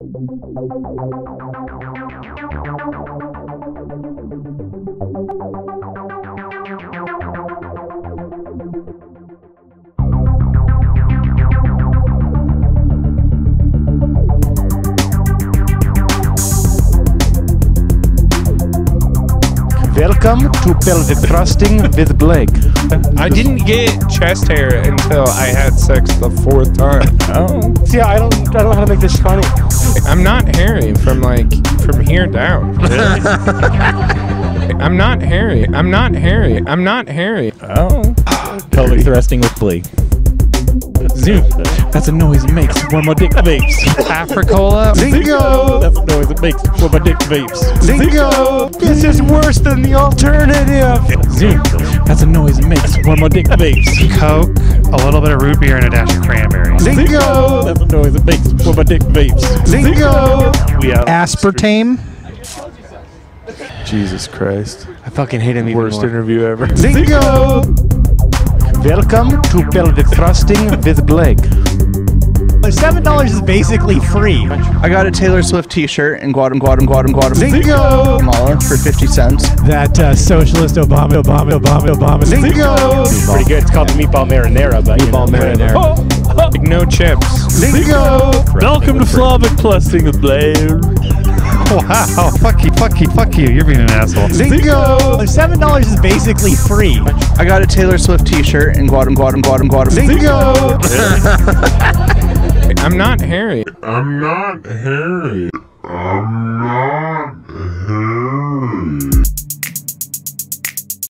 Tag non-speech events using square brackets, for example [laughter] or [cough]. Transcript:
Welcome to pelvic thrusting with Blake. I didn't get chest hair until I had sex the fourth time. [laughs] Oh. See, I don't, I don't know how to make this funny. I'm not hairy from like from here down. [laughs] [laughs] I'm not hairy. I'm not hairy. I'm not hairy. Oh. Pelvic thrusting with Blake. Zoom. That's a noise it makes when my dick vapes. Africola. Zingo! That's a noise it makes when my dick vapes. Zingo! This is worse than the alternative. Zoom. That's a noise it makes when my dick vapes. Coke, a little bit of root beer, and a dash of cranberry. Zingo! That's a noise it makes when my dick vapes. Zingo! We out. Aspartame. Jesus Christ. I fucking hate him even Worst more. interview ever. Zingo! Welcome to pelvic thrusting with Blake. Seven dollars is basically free. I got a Taylor Swift T-shirt in Guatemala, Guatemala, Zingo! Guatemala for 50 cents. That uh, socialist Obama, Obama, Obama, Obama. Zingo! Pretty good. It's called the meatball marinara, but Meatball marinara. Like no chips. Zingo! Welcome to Slavic Thrusting with Blake. Wow. Fuck you. Fuck you. Fuck you. You're being an asshole. Zingo! Seven dollars is basically free. I got a Taylor Swift T-shirt in Guatemala, Guatemala, Zingo! I'm not Harry. I'm not Harry. I'm not hairy.